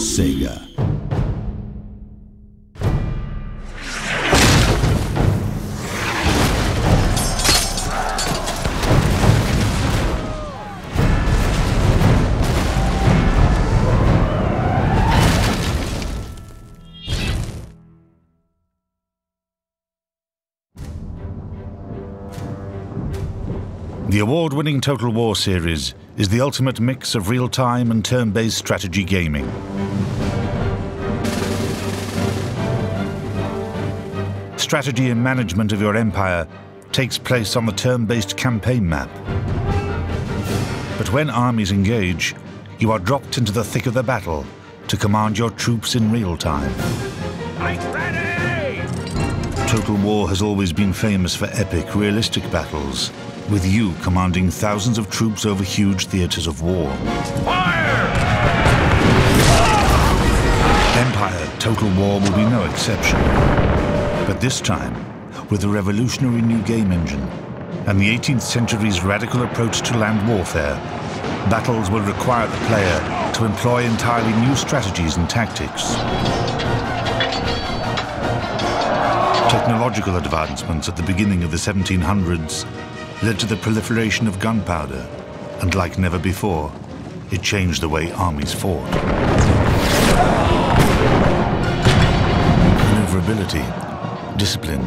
Sega. The award-winning Total War series is the ultimate mix of real-time and turn-based strategy gaming. Strategy and management of your empire takes place on the turn-based campaign map. But when armies engage, you are dropped into the thick of the battle to command your troops in real time. Total War has always been famous for epic, realistic battles, with you commanding thousands of troops over huge theaters of war. Fire! Empire Total War will be no exception. But this time, with a revolutionary new game engine and the 18th century's radical approach to land warfare, battles will require the player to employ entirely new strategies and tactics. Technological advancements at the beginning of the 1700s led to the proliferation of gunpowder, and like never before, it changed the way armies fought. Maneuverability, discipline,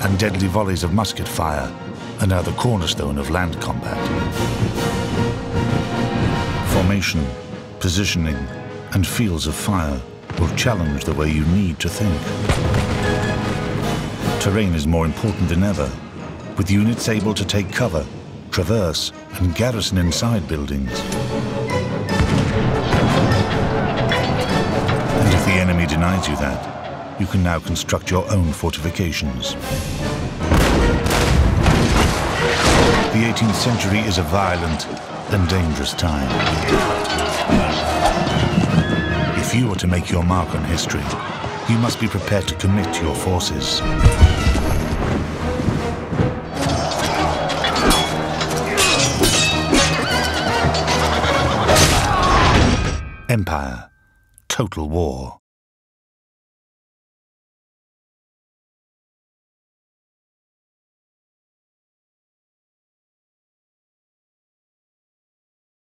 and deadly volleys of musket fire are now the cornerstone of land combat. Formation, positioning, and fields of fire will challenge the way you need to think. Terrain is more important than ever, with units able to take cover, traverse, and garrison inside buildings. And if the enemy denies you that, you can now construct your own fortifications. The 18th century is a violent and dangerous time. If you are to make your mark on history, you must be prepared to commit your forces. Empire. Total War.